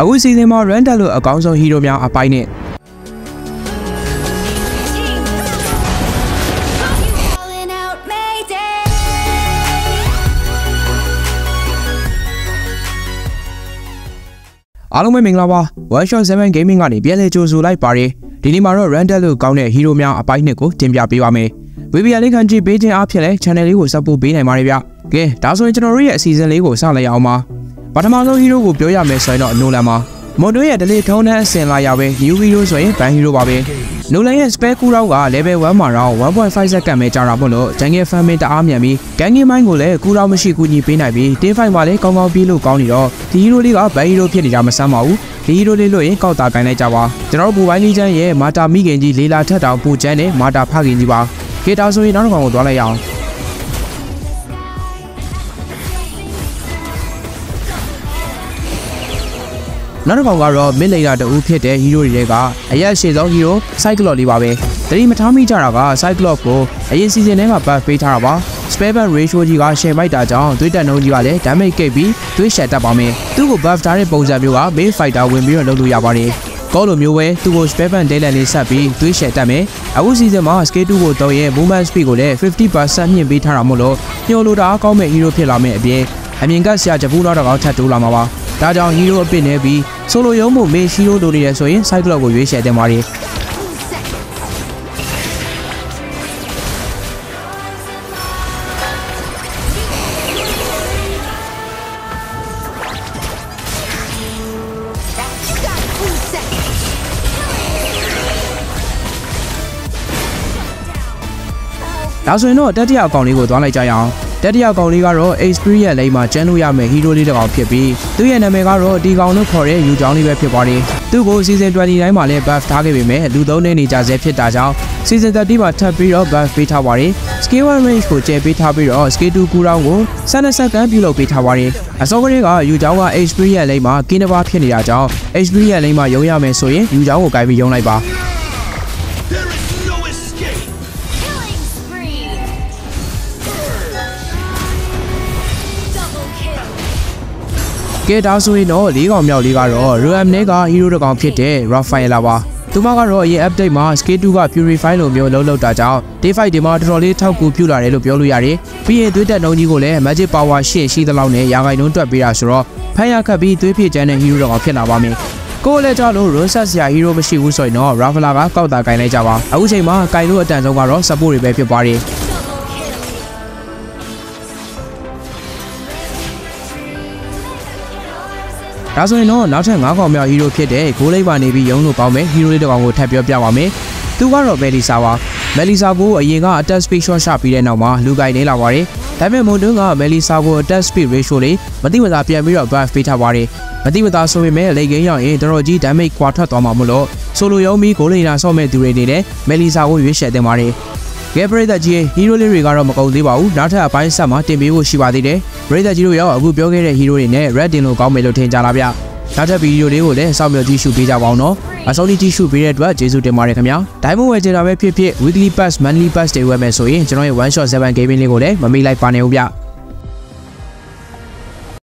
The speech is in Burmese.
အခုစီစဉ်မှာ run တက်လို့အကောင်းဆုံးဟီးရိုများအပိုင်းနဲ့ Calling out Mayday. အားလုံးပဲမင်္ဂလာပါ One Shot 7 Gaming ကနေပြန်လည်ကြိုဆိုလိုက်ပါရယ်ဒီနေ့မှာတော့ run တက်လို့ကောင်းတဲ့ဟီးရိုများအပိုင်းနှစ်ကိုတင်ပြပေးပါမယ် VPN လေးခံကြည့်ပေးခြင်းအဖြစ်လဲ channel လေးကို support ပေးနိုင်ပါတယ်ဗျကဲဒါဆိုရင်ကျွန်တော်တို့ရဲ့အစီအစဉ်လေးကိုစလိုက်အောင်ပါ ပထမဆုံးဟီးရိုကိုပြောရမယ်ဆိုရင်တော့နိုလန်ပါမွန်တိုရဲ့ဒလေးထုံးနှန်းအစင်လာရပဲ new hero ဆိုရင်ဘန်ဟီရိုပါပဲနိုလန်ရဲ့ spare ကူရောက်က level 1မှာတော့1.5 second ပဲကြာတာမို့လို့ဂျန်ငယ်ဖန်မင်းတအားမြန်ပြီးဂန်ငယ်မိုင်းကိုလည်းကူရောမရှိကူညီပေးနိုင်ပြီးတင်းဖိုင်မှာလည်းကောင်းကောင်းပြေးလို့ကောင်းနေတော့ဒီဟီရိုလေးကဘန်ဟီရိုဖြစ်နေကြမဆမ်းပါဘူးဒီဟီရိုလေးလို့ရင်ကောက်တာကိုင်းလိုက်ကြပါကျွန်တော်တို့ဘူပိုင်းလေးချမ်းရဲ့မာတာမိခင်ကြီးလေးလာထက်တောင်ပူချမ်းနဲ့မာတာဖခင်ကြီးပါကေတာဆိုရင်နောက်တစ်ကောင်ကိုသွားလိုက်ရအောင် နောက်တစ်ကောင်ကတော့မစ်လေယာတူဖြစ်တဲ့ဟီးရိုတွေကအရက်ရှေ့ဆုံးဟီးရိုစိုက်ကလော့လေးပါပဲတတိမထားမိကြတာကစိုက်ကလော့ကိုအရင်စီဇန်ထဲမှာဘတ်ပေးထားတာပါ spare ban ratio ကြီးကရှယ်မိုက်တာကြောင့်သွေးတက်နှုန်းကြီးကလည်း damage ကိတ်ပြီးသွေးရှက်တတ်ပါမယ်သူ့ကို buff ထားတဲ့ပုံစံမျိုးက main fighter ဝင်ပြီးတော့လုပ်လို့ရပါတယ်ကောလိုမျိုးပဲသူ့ကို spare ban daylight လေးဆက်ပြီးသွေးရှက်တတ်မယ်အခုစီဇန်မှာ scale 2ကိုတော့ရဲ့ movement speed ကိုလည်း50%မြင့်ပေးထားတာမို့လို့ညှို့လို့တာအကောင်းမဲ့ hero ဖြစ်လာမယ့်အပြင်အမြင်ကဆရာဂျပူတော့တော့ထပ်တိုးလာမှာပါ ဒါကြောင့်ဟီးရိုအပစ်နေပြီးဆိုလိုရုံးမှုမေးရှိရိုးလိုနေရဆိုရင်စိုက်ကလော့ကိုရွေးချယ်တင်ပါတယ်ဒါဆိုရင်တော့တတိယအကောင်လေးကိုသွားလိုက်ကြရအောင် တတိယအကောင်လေးကတော့ experience လိမ့်မှာကျန်းလို့ရမယ်ဟီးရိုးလေးတစ်ကောင်ဖြစ်ပြီးသူ့ရဲ့နာမည်ကတော့ဒီကောင်လို့ခေါ်တဲ့ယူချောင်းလေးပဲဖြစ်ပါတယ်သူ့ကို season 29မှာလည်း buff ထားခဲ့ပေမဲ့လူသုံးနေနေကြဆဲဖြစ်တာကြောင့် season 30မှာထပ်ပြီးတော့ buff ပေးထားပါတယ် scale 1 range ကိုကျယ်ပေးထားပြီးတော့ scale 2ကူရောင်းကို12စက္ကန့်ပြုလုပ်ပေးထားပါတယ်အစောကလေးကယူချောင်းက experience လိမ့်မှာကင်းတစ်ပါးဖြစ်နေတာကြောင့် experience လိမ့်မှာရုံရမယ်ဆိုရင်ယူချောင်းကိုကြိုက်ပြီးရုံလိုက်ပါ ကဲဒါဆိုရင်တော့၄កောင်မြောက်လေးကတော့ RAM နဲ့က hero တစ်ကောင်ဖြစ်တဲ့ Raphael ပါသူမကတော့အရင် update မှာ scale 2က purify လိုမျိုးလုံးလောက်တာကြောင့် day fight တွေမှာတော်တော်လေးထောက်ကူပြုလာတယ်လို့ပြောလို့ရတယ်ပြီးရင်သွေးတက်နှုန်းကြီးကိုလည်း magic power ရှင့်ရှိသလောက်နဲ့ရာဂိုင်နှုန်းတွက်ပေးတာဆိုတော့ဖန်ရခတ်ပြီးသွေးဖြစ်ကျန်းတဲ့ hero တစ်ကောင်ဖြစ်လာပါမယ်ကိုယ်လည်းကြောက်လို့ Rosas ဆရာ hero မရှိဘူးဆိုရင်တော့ Rafaela ကကောက်တာကင်လိုက်ကြပါအခုချိန်မှာကင်လို့အတန်ဆုံးကတော့ support တွေပဲဖြစ်သွားတယ် ဒါဆိုရင်တော့နောက်ထပ်9កောင်မြောက်ဟီးရိုးဖြစ်တဲ့ဂိုးလိပ်ပါနေပြီးရုံးလို့ကောင်းမဲ့ဟီးရိုးလေးတစ်ကောင်ကိုထပ်ပြောပြပါမယ်။သူကတော့မယ်လီဆာပါ။မယ်လီဆာကိုအရင်က attack speed shot ရှပြီးတဲ့နောက်မှာလူကိုင်နေလာပါတယ်။ဒါပေမဲ့မွန်တွန်းကမယ်လီဆာကို attack speed ratio လေးမတိမသာပြန်ပြီးတော့ buff ပေးထားပါတယ်။မတိမသာဆိုပေမဲ့လေကင်းရောက်ရင်တော်တော်ကြီး damage ကွာထွက်သွားမှာမို့လို့ဆိုလိုရုံးပြီးဂိုးလိပ်နာဆော့မဲ့သူတွေအနေနဲ့မယ်လီဆာကိုရွေးချယ်တင်ပါတယ်။ ကဲပရိသတ်ကြီးဟီးရိုးလေးတွေကတော့မကုန်သေးပါဘူးနောက်ထပ်အပိုင်းဆက်မှာတင်ပေးဖို့ရှိပါသေးတယ်ပရိသတ်ကြီးတို့ရောအခုပြောခဲ့တဲ့ဟီးရိုးတွေနဲ့ red တင်လို့ကောင်းမယ်လို့ထင်ကြလားဗျနောက်ထပ်ဗီဒီယိုလေးကိုလည်းစောင့်မျှော်ကြည့်ရှုပေးကြပါအောင်နော်အဆုံးထိကြည့်ရှုပေးတဲ့အတွက်ကျေးဇူးတင်ပါတယ်ခင်ဗျာ diamond ဝယ်ကြတာပဲဖြစ်ဖြစ် weekly pass monthly pass တွေဝယ်မယ်ဆိုရင်ကျွန်တော်ရဲ့ one shot 7 gaming လေးကိုလည်းမမေ့လိုက်ပါနဲ့ဦးဗျ